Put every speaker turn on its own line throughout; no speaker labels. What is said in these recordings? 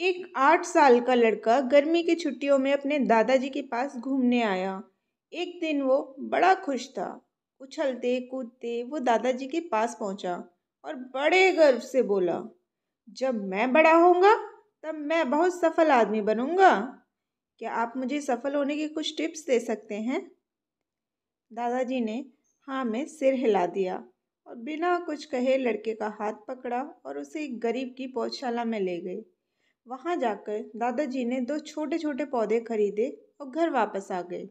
एक आठ साल का लड़का गर्मी की छुट्टियों में अपने दादाजी के पास घूमने आया। एक दिन वो बड़ा खुश था। उछलते, कूदते वो दादाजी के पास पहुँचा और बड़े गर्व से बोला, जब मैं बड़ा होऊँगा, तब मैं बहुत सफल आदमी बनूँगा। क्या आप मुझे सफल होने की कुछ टिप्स दे सकते हैं? दादाजी ने हाँ में सिर हिला दिया और बिना कुछ कहे लड़के का हाथ पकड़ा और उसे एक गरीब की पौधशाला में ले गए। वहाँ जाकर दादाजी ने दो छोटे छोटे पौधे खरीदे और घर वापस आ गए।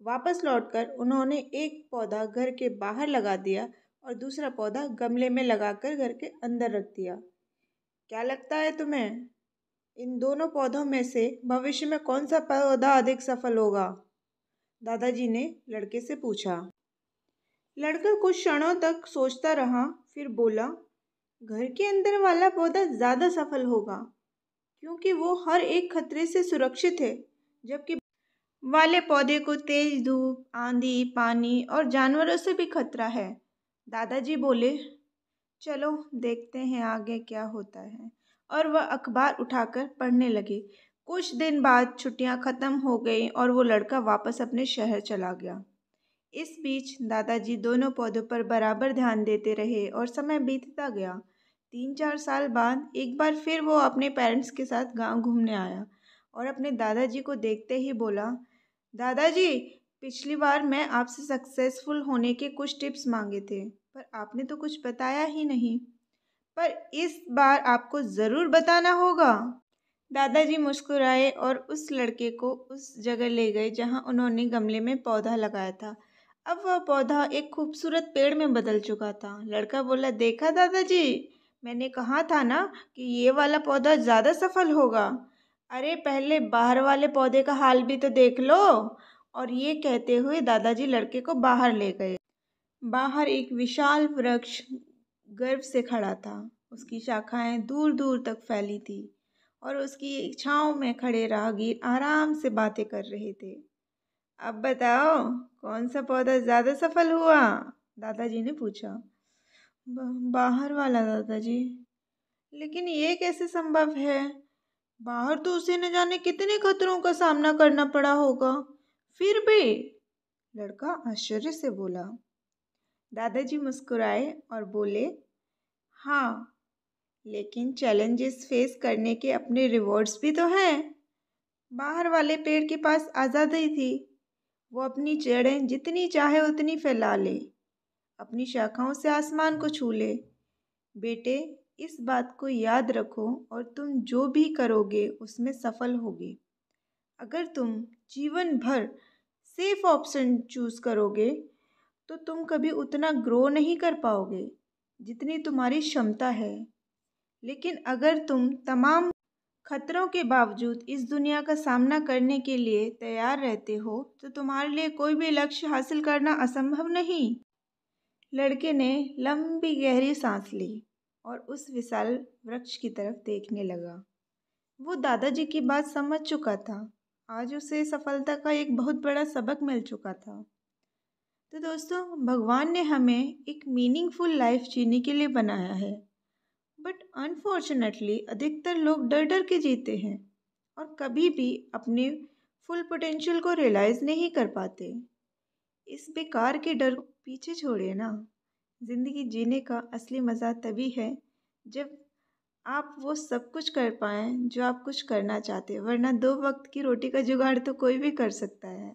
वापस लौटकर उन्होंने एक पौधा घर के बाहर लगा दिया और दूसरा पौधा गमले में लगाकर घर के अंदर रख दिया। क्या लगता है तुम्हें, इन दोनों पौधों में से भविष्य में कौन सा पौधा अधिक सफल होगा? दादाजी ने लड़के से पूछा। लड़का कुछ क्षणों तक सोचता रहा, फिर बोला, घर के अंदर वाला पौधा ज़्यादा सफल होगा। क्योंकि वो हर एक खतरे से सुरक्षित है, जबकि वाले पौधे को तेज धूप, आंधी, पानी और जानवरों से भी खतरा है। दादाजी बोले, चलो, देखते हैं आगे क्या होता है। और वह अखबार उठाकर पढ़ने लगे। कुछ दिन बाद छुट्टियाँ ख़त्म हो गई और वो लड़का वापस अपने शहर चला गया। इस बीच दादाजी दोनों पौधों पर बराबर ध्यान देते रहे और समय बीतता गया। तीन चार साल बाद एक बार फिर वो अपने पेरेंट्स के साथ गाँव घूमने आया और अपने दादाजी को देखते ही बोला, दादाजी, पिछली बार मैं आपसे सक्सेसफुल होने के कुछ टिप्स मांगे थे, पर आपने तो कुछ बताया ही नहीं। पर इस बार आपको ज़रूर बताना होगा। दादाजी मुस्कुराए और उस लड़के को उस जगह ले गए जहाँ उन्होंने गमले में पौधा लगाया था। अब वह पौधा एक खूबसूरत पेड़ में बदल चुका था। लड़का बोला, देखा दादाजी? मैंने कहा था ना कि ये वाला पौधा ज़्यादा सफल होगा। अरे, पहले बाहर वाले पौधे का हाल भी तो देख लो। और ये कहते हुए दादाजी लड़के को बाहर ले गए। बाहर एक विशाल वृक्ष गर्व से खड़ा था। उसकी शाखाएँ दूर दूर तक फैली थी और उसकी छाँव में खड़े राहगीर आराम से बातें कर रहे थे। अब बताओ, कौन सा पौधा ज़्यादा सफल हुआ? दादाजी ने पूछा। बाहर वाला दादाजी। लेकिन ये कैसे संभव है? बाहर तो उसे न जाने कितने खतरों का सामना करना पड़ा होगा। फिर भी, लड़का आश्चर्य से बोला। दादाजी मुस्कुराए और बोले हाँ लेकिन चैलेंजेस फेस करने के अपने रिवॉर्ड्स भी तो हैं। बाहर वाले पेड़ के पास आज़ादी थी। वो अपनी जड़ें जितनी चाहे उतनी फैला ले। अपनी शाखाओं से आसमान को छू ले। बेटे, इस बात को याद रखो और तुम जो भी करोगे उसमें सफल होगे। अगर तुम जीवन भर सेफ़ ऑप्शन चूज़ करोगे तो तुम कभी उतना ग्रो नहीं कर पाओगे जितनी तुम्हारी क्षमता है। लेकिन अगर तुम तमाम खतरों के बावजूद इस दुनिया का सामना करने के लिए तैयार रहते हो तो तुम्हारे लिए कोई भी लक्ष्य हासिल करना असंभव नहीं। लड़के ने लंबी गहरी सांस ली और उस विशाल वृक्ष की तरफ़ देखने लगा। वो दादाजी की बात समझ चुका था। आज उसे सफलता का एक बहुत बड़ा सबक मिल चुका था। तो दोस्तों, भगवान ने हमें एक मीनिंगफुल लाइफ जीने के लिए बनाया है। बट अनफॉर्चुनेटली अधिकतर लोग डर डर के जीते हैं और कभी भी अपने फुल पोटेंशियल को रियलाइज़ नहीं कर पाते। इस बेकार के डर को पीछे छोड़िए ना। ज़िंदगी जीने का असली मज़ा तभी है जब आप वो सब कुछ कर पाएँ जो आप कुछ करना चाहते हैं, वरना दो वक्त की रोटी का जुगाड़ तो कोई भी कर सकता है।